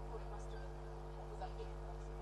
っております。